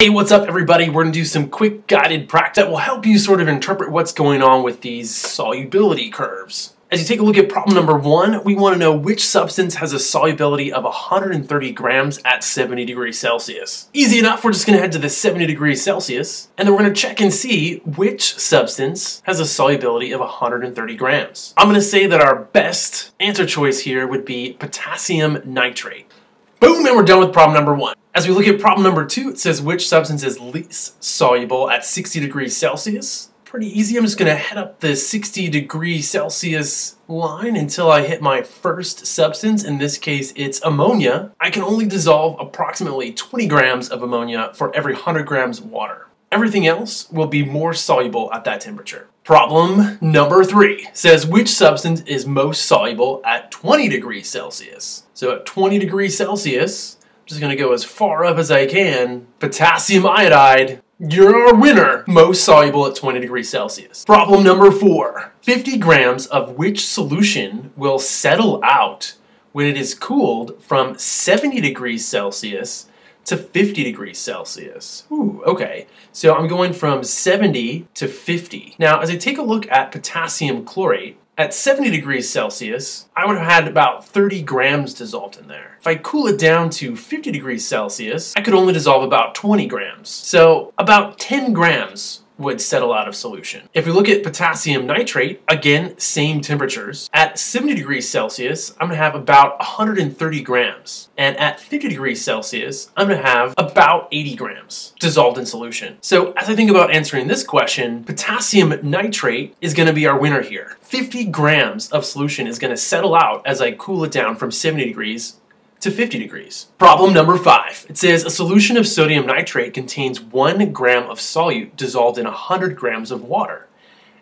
Hey, what's up everybody? We're gonna do some quick guided practice that will help you sort of interpret what's going on with these solubility curves. As you take a look at problem number one, we want to know which substance has a solubility of 130 grams at 70 degrees Celsius. Easy enough, we're just going to head to the 70 degrees Celsius, and then we're going to check and see which substance has a solubility of 130 grams. I'm going to say that our best answer choice here would be potassium nitrate. Boom, and we're done with problem number one. As we look at problem number two, it says which substance is least soluble at 60 degrees Celsius. Pretty easy, I'm just gonna head up the 60 degree Celsius line until I hit my first substance. In this case, it's ammonia. I can only dissolve approximately 20 grams of ammonia for every 100 grams of water. Everything else will be more soluble at that temperature. Problem number three says which substance is most soluble at 20 degrees Celsius. So at 20 degrees Celsius, just gonna go as far up as I can. Potassium iodide, you're our winner, most soluble at 20 degrees Celsius. Problem number four, 50 grams of which solution will settle out when it is cooled from 70 degrees Celsius to 50 degrees Celsius. Ooh, okay. So I'm going from 70 to 50. Now, as I take a look at potassium chlorate, at 70 degrees Celsius, I would have had about 30 grams dissolved in there. If I cool it down to 50 degrees Celsius, I could only dissolve about 20 grams. So about 10 grams would settle out of solution. If we look at potassium nitrate, again, same temperatures. At 70 degrees Celsius, I'm gonna have about 130 grams. And at 50 degrees Celsius, I'm gonna have about 80 grams dissolved in solution. So as I think about answering this question, potassium nitrate is gonna be our winner here. 50 grams of solution is gonna settle out as I cool it down from 70 degrees to 50 degrees. Problem number five. It says a solution of sodium nitrate contains one gram of solute dissolved in 100 grams of water.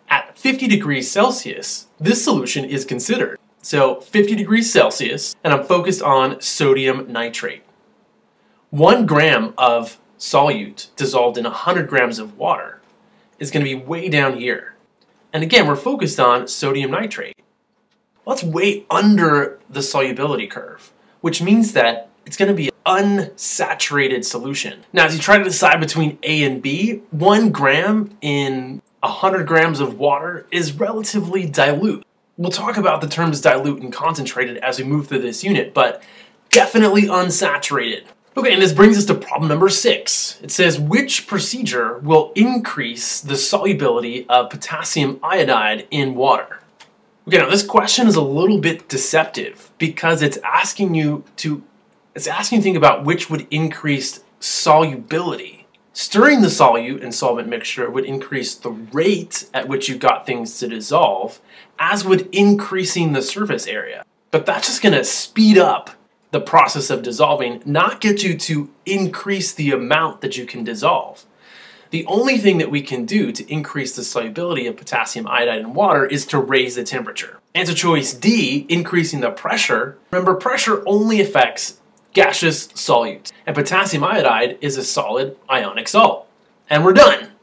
At 50 degrees Celsius, this solution is considered. So 50 degrees Celsius, and I'm focused on sodium nitrate. One gram of solute dissolved in 100 grams of water is going to be way down here. And again, we're focused on sodium nitrate. That's way under the solubility curve which means that it's going to be an unsaturated solution. Now, as you try to decide between A and B, one gram in 100 grams of water is relatively dilute. We'll talk about the terms dilute and concentrated as we move through this unit, but definitely unsaturated. Okay, and this brings us to problem number six. It says, which procedure will increase the solubility of potassium iodide in water? Okay, now this question is a little bit deceptive because it's asking you to, it's asking you to think about which would increase solubility. Stirring the solute and solvent mixture would increase the rate at which you got things to dissolve, as would increasing the surface area. But that's just gonna speed up the process of dissolving, not get you to increase the amount that you can dissolve. The only thing that we can do to increase the solubility of potassium iodide in water is to raise the temperature. Answer choice D, increasing the pressure. Remember, pressure only affects gaseous solutes, and potassium iodide is a solid ionic salt. And we're done.